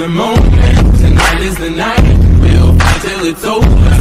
the moment. Tonight is the night. We'll fight till it's over.